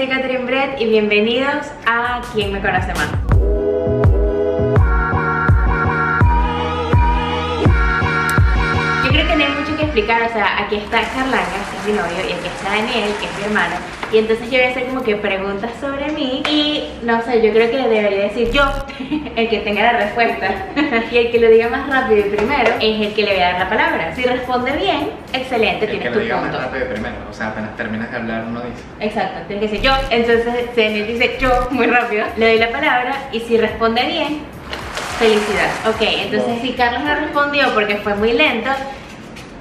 soy Catherine Brett y bienvenidos a Quien me conoce más. Yo creo que no hay mucho que explicar, o sea, aquí está Carlanga, que es mi novio, y aquí está Daniel, que es mi hermano. Y entonces yo voy a hacer como que preguntas sobre mí y no sé, yo creo que debería decir yo, el que tenga la respuesta. y el que lo diga más rápido y primero es el que le voy a dar la palabra. Si responde bien, excelente, El que tienes lo tu diga más rápido primero, o sea, apenas terminas de hablar uno dice. Exacto, tiene que decir yo. Entonces Daniel dice yo muy rápido, le doy la palabra y si responde bien, felicidad. Ok, entonces Wow. si Carlos no respondió porque fue muy lento,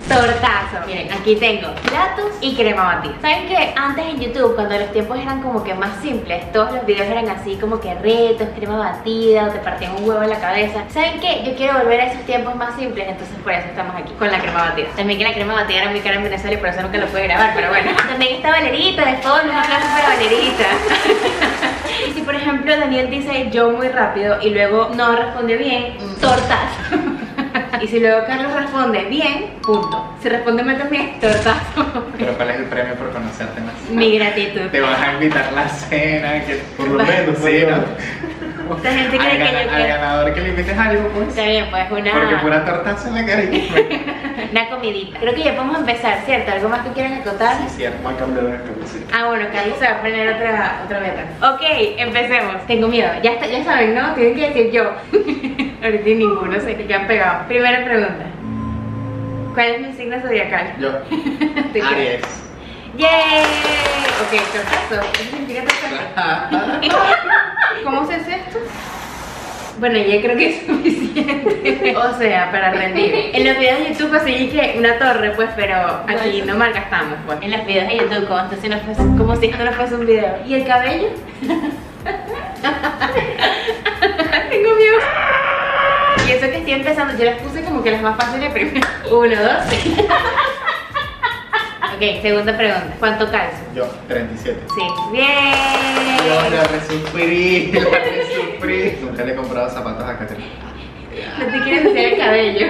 tortazo. Miren, aquí tengo platos y crema batida. ¿Saben que antes en YouTube, cuando los tiempos eran como que más simples, todos los videos eran así como que retos, crema batida, o te partían un huevo en la cabeza? ¿Saben qué? Yo quiero volver a esos tiempos más simples, entonces por eso estamos aquí con la crema batida. También que la crema batida era muy cara en Venezuela y por eso nunca lo pude grabar, pero bueno. También está Valerita, de fondo, una clase para Valerita. Y si por ejemplo Daniel dice yo muy rápido y luego no responde bien, tortazo. Y si luego Carlos responde bien, punto. Si responde mal también, tortazo. Pero ¿cuál es el premio por conocerte más? Mi gratitud. Te vas a invitar a la cena, que Por lo menos, sí. Esta gente Al, cree que yo al ganador que le invites algo, pues. Está bien, pues Porque una, pura tortazo en la carita. una comidita. Creo que ya podemos empezar, ¿cierto? ¿Algo más que quieran acotar? Sí, cierto. Voy a cambiar la cabeza. Ah, bueno, Carlos se va a poner otra, otra meta. Ok, empecemos. Tengo miedo. Ya, está, ya saben, ¿no? Tienen que decir yo. Ahorita ninguno se que han pegado. Primera pregunta. ¿Cuál es mi signo zodiacal? Yo. Aries. ¡Yay! Ok, tortazo. ¿Eso significa tortazo? ¿Cómo se hace esto? Bueno, ya creo que es suficiente. O sea, para rendir. En los videos de YouTube conseguí que una torre, pues, pero aquí no malgastamos, pues. En los videos de YouTube, como, si no fuese- como si esto no fuese un video. ¿Y el cabello? Tengo miedo. Y eso que estoy empezando, yo las puse como que las más fáciles primero. Uno, dos. ok, segunda pregunta. ¿Cuánto calzo? Yo, 37. Sí. Bien. Yo la resufrí, la resufrí. Nunca le he comprado zapatos a Catherine. No te quieres hacer el cabello.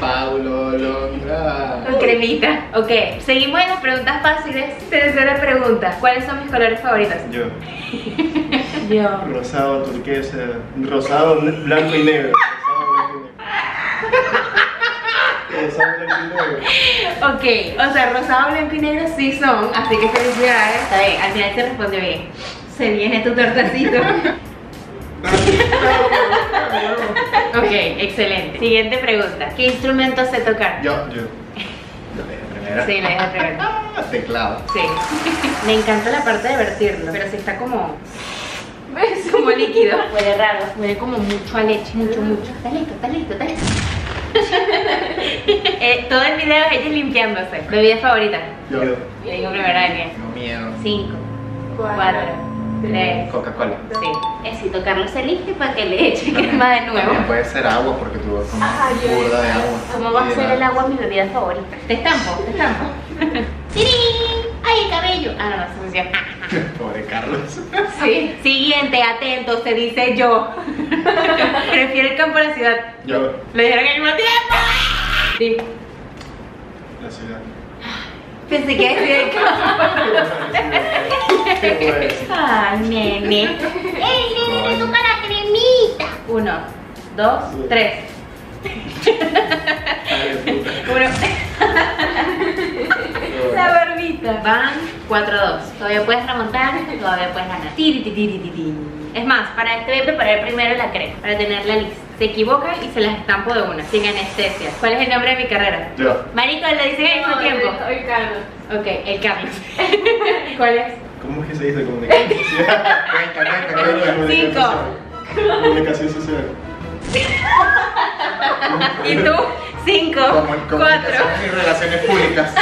Paulo Londra. Con cremita. Ok, seguimos en las preguntas fáciles. Tercera pregunta. ¿Cuáles son mis colores favoritos? Yo. Rosado, turquesa, rosado, ne- blanco y negro. Rosado, blanco y negro. Ok, o sea, rosado, blanco y negro sí son, así que felicidades. Está bien, al final se responde bien. Se viene tu tortacito. ok, excelente. Siguiente pregunta. ¿Qué instrumento sé tocar? Yo, yo. Primero. Sí, le dije primero. Ah, teclado. Sí. Me encanta la parte de vertirlo, pero si está como. ¿Ves? Como líquido. Huele raro. Huele como mucho a leche. Mucho, mucho. ¿Estás listo? ¿Estás listo? ¿Estás listo? Eh, todo el video es ella limpiándose. Bebida favorita. Yo. Le digo primero a alguien. Tengo miedo. 5, 4, 3. Coca-Cola. Sí. Necesito Carlos se limpie para que le eche crema de nuevo. También puede ser agua porque tú vas con burda de agua. ¿Cómo va a ser el agua mi bebida favorita? Te estampo, te estampo. ¡Tirín! ¡Ay, el cabello! Ah, no, no, se. Pobre Carlos. Sí. Siguiente, atento, se dice yo. Prefiero el campo a la ciudad. Yo. Lo dijeron al mismo tiempo. Sí. La ciudad. Pensé que decía el campo. ¿Qué puedo decir? Ay, nene. ¡Ey, nene, te toca la cremita! Uno, dos, tres. Uno. La barbita. Van 4-2. Todavía puedes remontar, todavía puedes ganar. Tiri, tiri, tiri, tiri. Es más, para este voy a preparar primero la crema, para tenerla lista. Se equivocan y se las estampo de una, sin anestesia. ¿Cuál es el nombre de mi carrera? Yo. Marico, lo dicen al mismo tiempo. Hoy Carlos. Ok, el Carlos. ¿Cuál es? ¿Cómo es que se dice comunicación social? Cuenta, cuenta, cuenta. Cinco. Comunicación social. ¿Y tú? Cinco, Como- cuatro. y relaciones públicas.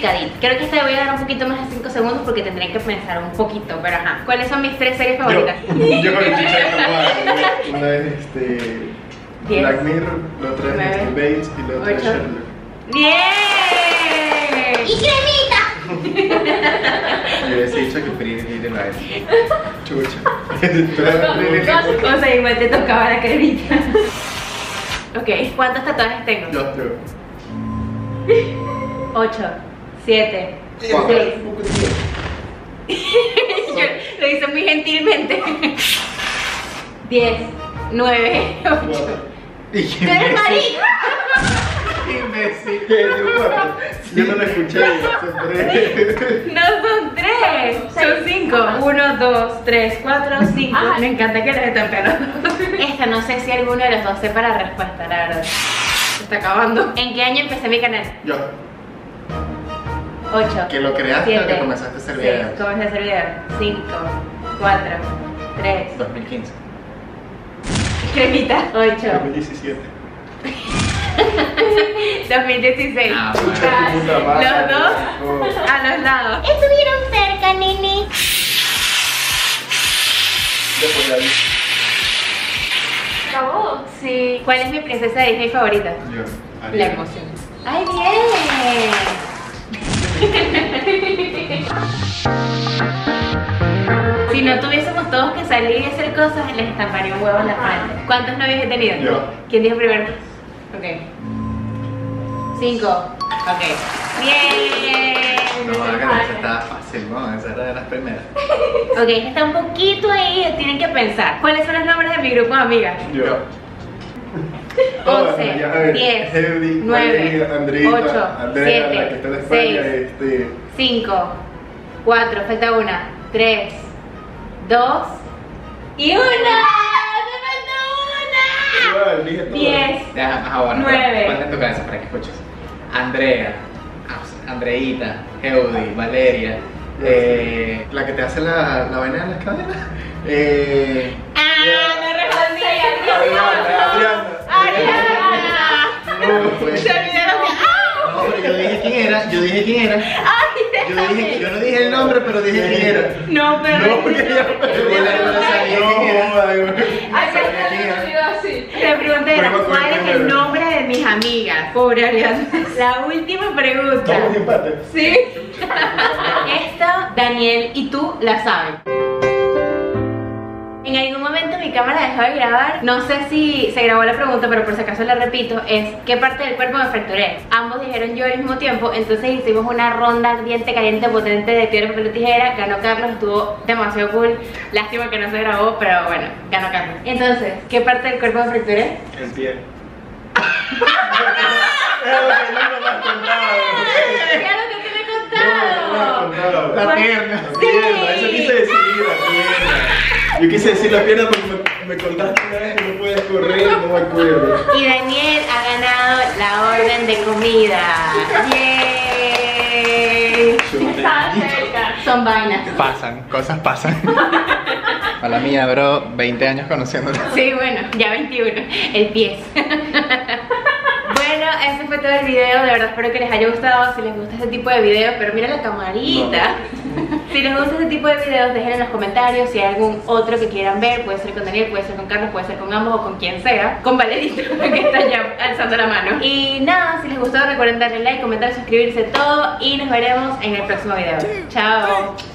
Creo que esta le voy a dar un poquito más de 5 segundos porque tendré que pensar un poquito, pero ajá. ¿Cuáles son mis tres series favoritas? Yo con el chicha de tomada. Una vez este. Diez. Black Mirror, la otra vez Nueve. Bates y la otra vez Ocho. Sherlock. ¡Bien! ¡Y cremita! Yo les he dicho que Free Little Lies. Chucha. O sea, igual te tocaba la cremita. ok, ¿cuántos tatuajes tengo? Yo, yo. 8, 7, Cuatro. 6. Lo hice muy gentilmente. 10, 9, 8. Y ¡Tú eres marica! imbécil. ¿Qué? ¿Dio cuatro? Yo no lo escuché, son tres. No son 3, son 5. 1, 2, 3, 4, 5. Me encanta que les estén pegando. Esta no sé si alguno de los dos sepa la respuesta, la verdad. Se está acabando. ¿En qué año empecé mi canal? Yo. 8. Que lo creaste o que 7, comenzaste a hacer 6, videos. comencé a hacer videos. 5, 4, 3, 2015. cremita. 8, 2017. 2016. Ah, Tu puta madre. Los dos Oh. a los lados. Estuvieron cerca, Nini. Después de ahí. ¿Acabó? Sí. ¿Cuál es mi princesa de Disney favorita? Yo. La Ariel. emoción. ¡Ay, bien! Si no tuviésemos todos que salir y hacer cosas, les estamparía un huevo en la frente. ¿Cuántos novios he tenido? Yo. ¿Quién dijo primero? Ok. Cinco. Ok. ¡Bien! No, hagan eso estaba fácil, ¿no? Esa era de las primeras. Ok, está un poquito ahí, tienen que pensar. ¿Cuáles son los nombres de mi grupo de amigas? Yo. 11, Ya, a ver, 10, Heidi, 9, Valeria, Andreita, 8, Andrea, 7, la que está en España, 6, este. 5, 4, falta una, 3, 2 y una. ¡Me falta una! Igual, dije todo. 10. Ya, ah, bueno, Nueve. ponte en tu cabeza para que escuches. Andrea, Andreita, Heudi, Valeria, eh, la que te hace la, la vaina en las cadenas. Eh, ¡Ah! No respondí. Yo dije quién era, yo dije quién era. ¡Ay! Yo, dije, yo no dije el nombre, pero dije quién era. No, pero. No, porque ya Yo dije la Prueba con ¿cuál es el nombre de mis amigas? Pobre Ariana. La última pregunta. Sí. Esta, Daniel y tú la saben. En algún momento mi cámara dejó de grabar. No sé si se grabó la pregunta, pero por si acaso la repito. Es ¿qué parte del cuerpo me fracturé? Ambos dijeron yo al mismo tiempo. Entonces hicimos una ronda ardiente, caliente, potente de piedra, papel o tijera. Ganó Carlos, estuvo demasiado cool. Lástima que no se grabó, pero bueno, ganó Carlos. Entonces, ¿qué parte del cuerpo me fracturé? El pie. la pierna. La pierna, eso quise decir, la pierna. Yo quise decir la pierna porque me, me contaste una vez que no puedes correr, no me acuerdo. Y Daniel ha ganado la orden de comida. ¡Yay! Son vainas. Pasan, cosas pasan. A la mía, bro, 20 años conociéndote. Sí, bueno, ya 21, el 10 del video, de verdad espero que les haya gustado, si les gusta este tipo de videos, pero mira la camarita. Si les gusta este tipo de videos, dejen en los comentarios si hay algún otro que quieran ver, puede ser con Daniel, puede ser con Carlos, puede ser con ambos o con quien sea, con Valerito que está ya alzando la mano. Y nada, si les gustó recuerden darle like, comentar, suscribirse, todo y nos veremos en el próximo video. Chao.